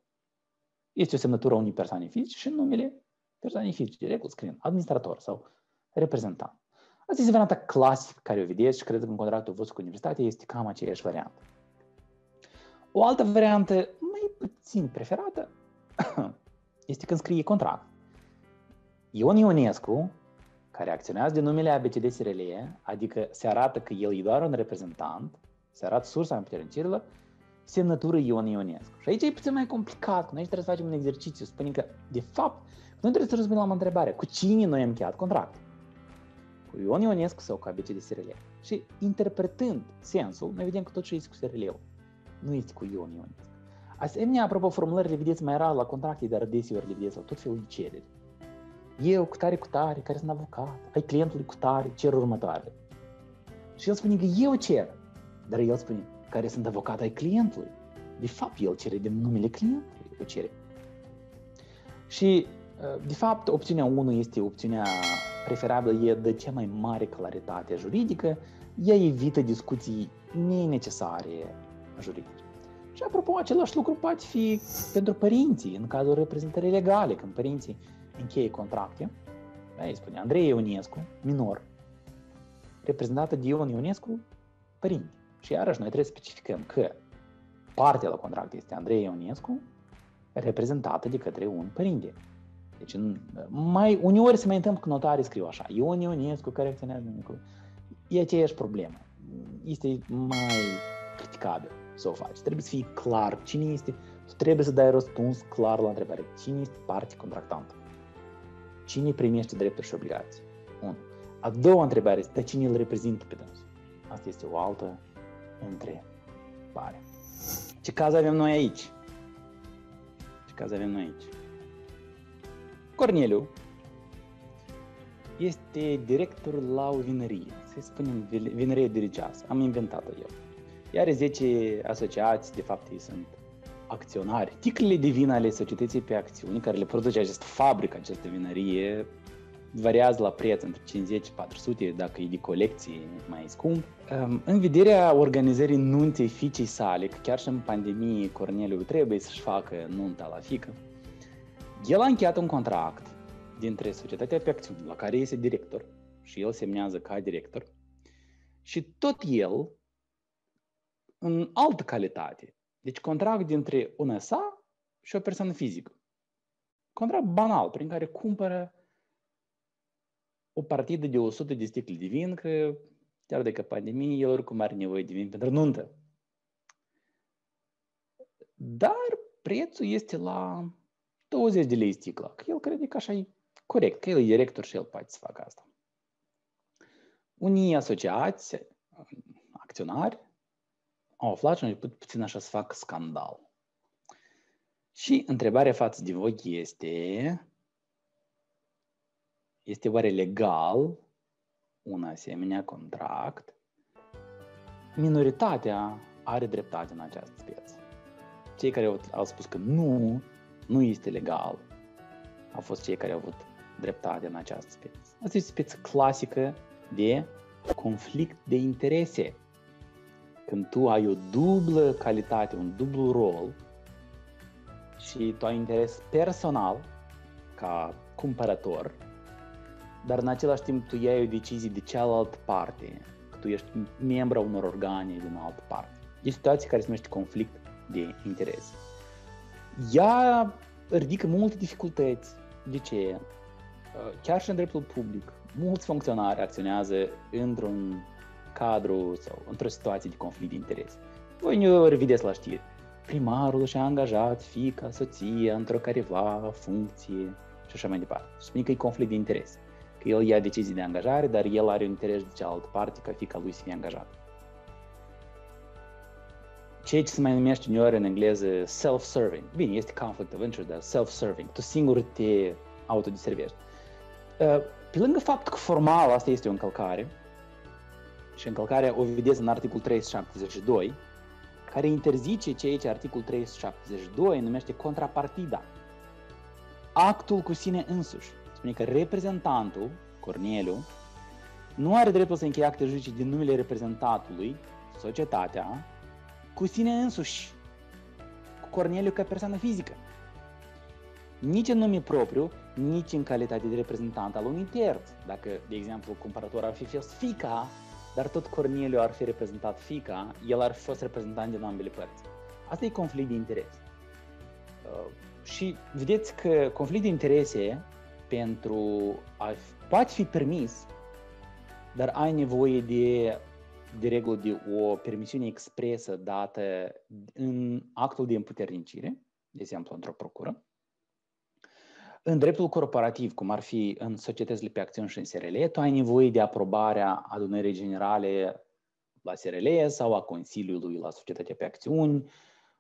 Este o semnătură a unui persoane fizice și numele persoanei fizice, regulă scrie administrator sau reprezentant. Asta este varianta clasică care o vedeți și cred că în contractul vostru cu universitatea este cam aceeași variantă. O altă variantă mai puțin preferată este când scrie contract. Ion Ionescu, care acționează de numele ABCD SRL, adică se arată că el e doar un reprezentant, se arată sursa împuternicerilor, semnătură Ion Ionescu. Și aici e puțin mai complicat, noi trebuie să facem un exercițiu, spunem că, de fapt, noi trebuie să răspundem la o întrebare, cu cine noi am încheiat contract? Cu Ion Ionescu sau cu ABCD SRL? Și interpretând sensul, noi vedem că tot ce este cu SRL-ul. Nu este cu Ion Ionescu. Asemenea, apropo, formulările vedeți mai rar la contracte, dar deseori le vedeți la tot felul de cereri. Eu cu tare cu tare, care sunt avocat, ai clientului cu tare, cer următoarele. Și el spune că eu cer, dar el spune care sunt avocat ai clientului. De fapt, el cere de numele clientului, o cere. Și, de fapt, opțiunea 1 este opțiunea preferabilă, e de cea mai mare claritate juridică, ea evită discuții nenecesare juridice. Și apropo, același lucru poate fi pentru părinții, în cazul reprezentării legale, când părinții încheie contracte, da, îi spune Andrei Ionescu, minor, reprezentată de Ion Ionescu, părinte. Și iarăși noi trebuie să specificăm că partea la contract este Andrei Ionescu, reprezentată de către un părinte. Deci în, mai, uneori se mai întâmplă că notarii scriu așa, Ion Ionescu care acționează în E aceeași problemă. Este mai criticabil să o faci. Trebuie să fii clar cine este, tu trebuie să dai răspuns clar la întrebare. Cine este parte contractantă? Cine primește drepturi și obligații? Un. A doua întrebare este, cine îl reprezintă pe dânsul? Asta este o altă întrebare. Ce caz avem noi aici? Ce caz avem noi aici? Corneliu este director la o vinărie, să spunem vinărie religioasă. Am inventat-o eu. Iar 10 asociații, de fapt, ei sunt acționari. Ticlele de vină ale societății pe acțiuni, care le produce această fabrică, această vinărie, variază la preț între 50-400, dacă e de colecție mai scump. În vederea organizării nunței fiicei sale, că chiar și în pandemie Corneliu trebuie să-și facă nunta la fică, el a încheiat un contract dintre societatea pe acțiuni, la care este director, și el semnează ca director, și tot el, în altă calitate, deci contract dintre una sa și o persoană fizică. Contract banal, prin care cumpără o partidă de 100 de sticle de vin, că chiar de că pandemie, el oricum are nevoie de vin pentru nuntă. Dar prețul este la 20 de lei sticla, că el crede că așa e corect, că el e director și el poate să facă asta. Unii asociați, acționari, au aflat și au început puțin așa să facă scandal. Și întrebarea față de voi este, este oare legal un asemenea contract? Minoritatea are dreptate în această speță. Cei care au, au spus că nu, nu este legal, au fost cei care au avut dreptate în această speță. Asta este o speță clasică de conflict de interese. Când tu ai o dublă calitate, un dublu rol și tu ai interes personal ca cumpărător dar în același timp tu iei o decizie de cealaltă parte, că tu ești membru a unor organe din altă parte. E o situație care se numește conflict de interes. Ea ridică multe dificultăți. De ce? Chiar și în dreptul public, mulți funcționari acționează într-un cadru sau într-o situație de conflict de interes. Voi ne vedeți la știri. Primarul și-a angajat fica, soția într-o careva funcție și așa mai departe. Spune că e conflict de interes că el ia decizii de angajare, dar el are un interes de cealaltă parte ca fica lui să fie angajat. Ceea ce se mai numește uneori în engleză self-serving. Bine, este conflict of interest, dar self-serving. Tu singur te autodeservești. Uh, pe lângă faptul că formal asta este o încălcare, și încălcarea o vedeți în articolul 372, care interzice ceea ce articolul 372 numește contrapartida. Actul cu sine însuși spune că reprezentantul, Corneliu, nu are dreptul să încheie acte juridice din numele reprezentatului, societatea, cu sine însuși, cu Corneliu ca persoană fizică. nici în nume propriu, nici în calitate de reprezentant al unui terț. Dacă, de exemplu, cumpărătorul ar fi fost fica, dar tot Corneliu ar fi reprezentat fica, el ar fi fost reprezentant din ambele părți. Asta e conflict de interes. Uh, și vedeți că conflict de interese pentru a, poate fi permis, dar ai nevoie de, de regulă de o permisiune expresă dată în actul de împuternicire, de exemplu într-o procură, în dreptul corporativ, cum ar fi în societățile pe acțiuni și în SRL, tu ai nevoie de aprobarea adunării generale la SRL sau a Consiliului la societatea pe acțiuni.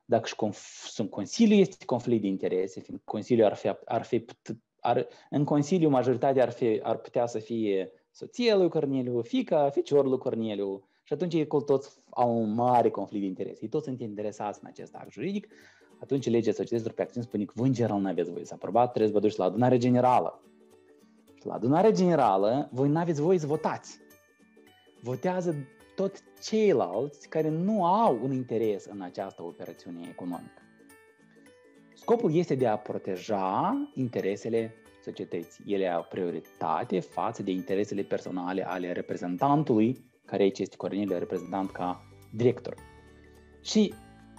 Dacă și conf- sunt Consiliu, este conflict de interese, fiind Consiliul ar fi, ar fi ar, în Consiliu majoritatea ar, fi, ar putea să fie soția lui Corneliu, fica, ficiorul lui Corneliu, și atunci ei toți au un mare conflict de interese. Ei toți sunt interesați în acest act juridic atunci legea societăților pe acțiuni spune că voi în general nu aveți voie să aprobați, trebuie să vă duceți la adunare generală. Și la adunare generală, voi nu aveți voie să votați. Votează tot ceilalți care nu au un interes în această operațiune economică. Scopul este de a proteja interesele societății. Ele au prioritate față de interesele personale ale reprezentantului, care aici este Corneliu, reprezentant ca director. Și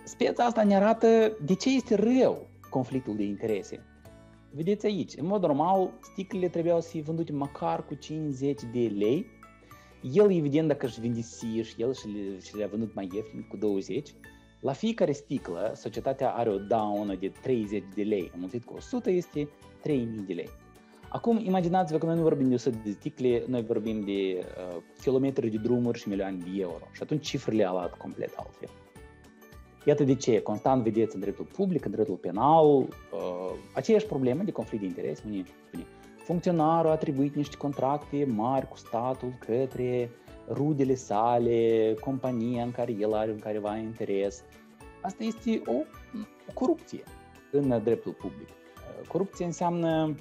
Speța asta ne arată de ce este rău conflictul de interese. Vedeți aici, în mod normal, sticlele trebuiau să fie vândute măcar cu 50 de lei. El, evident, dacă își vinde și el și, le, și le-a vândut mai ieftin, cu 20, la fiecare sticlă, societatea are o daună de 30 de lei, înmulțit cu 100 este 3000 de lei. Acum, imaginați-vă că noi nu vorbim de 100 de sticle, noi vorbim de uh, kilometri de drumuri și milioane de euro. Și atunci cifrele arată complet altfel. Iată de ce constant vedeți în dreptul public, în dreptul penal, uh, aceeași probleme de conflict de interes. Unii spune, funcționarul a atribuit niște contracte mari cu statul către rudele sale, compania în care el are un careva interes. Asta este o, o corupție în dreptul public. Uh, corupție înseamnă,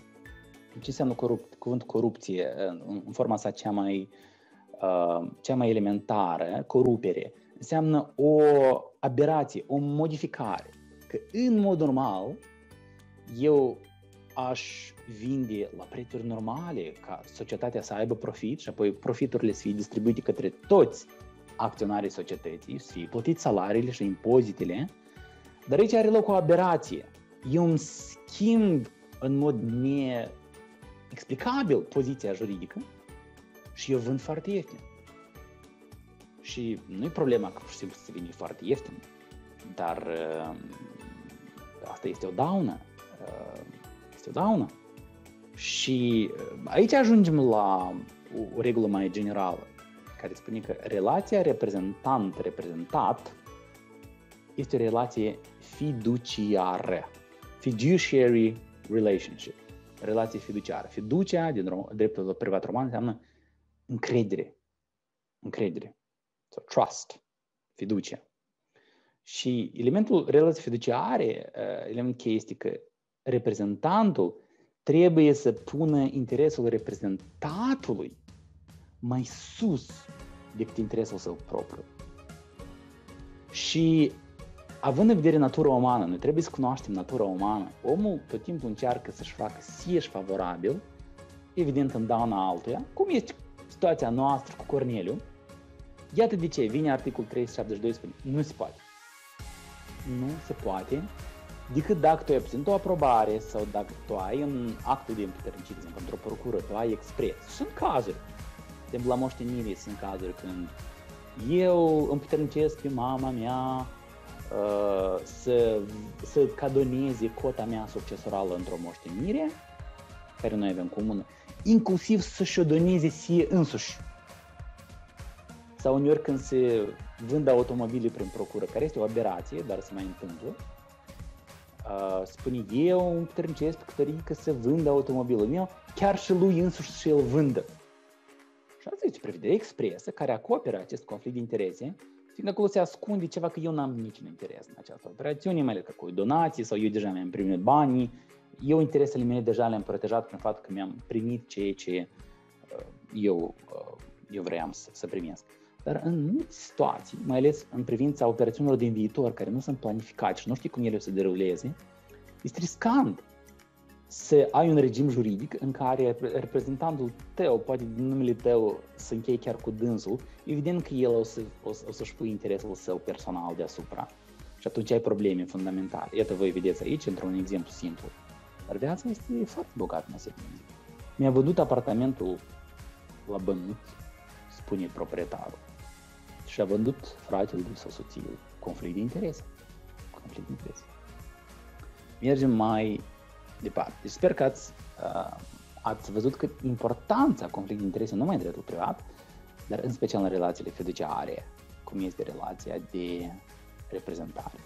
ce înseamnă corup, cuvântul corupție în, în forma sa cea mai, uh, cea mai elementară, corupere înseamnă o aberație, o modificare. Că în mod normal eu aș vinde la prețuri normale ca societatea să aibă profit și apoi profiturile să fie distribuite către toți acționarii societății, să fie plătit salariile și impozitele, dar aici are loc o aberație. Eu îmi schimb în mod neexplicabil poziția juridică și eu vând foarte ieftin. Și nu e problema că pur și simplu se vine foarte ieftin, dar uh, asta este o daună. Uh, este o daună. Și uh, aici ajungem la o, o regulă mai generală, care spune că relația reprezentant-reprezentat este o relație fiduciară. Fiduciary relationship. Relație fiduciară. Fiducia, din dreptul privat roman, înseamnă încredere. Încredere sau trust, fiducia. Și elementul relației fiduciare, uh, element cheie este că reprezentantul trebuie să pună interesul reprezentatului mai sus decât interesul său propriu. Și având în vedere natura umană, noi trebuie să cunoaștem natura umană. Omul tot timpul încearcă să-și facă sieși favorabil, evident în dauna altuia, cum este situația noastră cu Corneliu, Iată de ce vine articolul 372 spune, nu se poate. Nu se poate decât dacă tu ai obținut o aprobare sau dacă tu ai un actul de împuternicire, de într-o procură, tu ai expres. Sunt cazuri. De exemplu, la moștenire sunt cazuri când eu împuternicesc pe mama mea uh, să, să cadoneze cota mea succesorală într-o moștenire, care noi avem comună, inclusiv să-și o doneze sie însuși sau uneori când se vând automobile prin procură, care este o aberație, dar se mai întâmplă, uh, spune eu îmi trâncesc pe tărică să vând automobilul meu, chiar și lui însuși și el vândă. Și asta este prevedere expresă care acoperă acest conflict de interese, fiindcă acolo se ascunde ceva că eu n-am niciun interes în această operațiune, mai ales că cu donații sau eu deja mi-am primit banii, eu interesele mele deja le-am protejat prin faptul că mi-am primit ceea ce uh, eu, uh, eu vreau să, să primesc. Dar în multe situații, mai ales în privința operațiunilor din viitor, care nu sunt planificate și nu știi cum ele o să deruleze, este riscant să ai un regim juridic în care reprezentantul tău, poate din numele tău, să închei chiar cu dânsul, evident că el o, să, o, o să-și pui interesul său personal deasupra. Și atunci ai probleme fundamentale. Iată, voi vedeți aici, într-un exemplu simplu. Dar viața este foarte bogată în asemenea Mi-a vândut apartamentul la bănut, spune proprietarul. Și a vândut fratele sau soțiul. Conflict de interese. Conflict de interese. Mergem mai departe. Sper că ați, uh, ați văzut că importanța conflictului de interese, nu numai în dreptul privat, dar în special în relațiile fiduciare, cum este relația de reprezentare.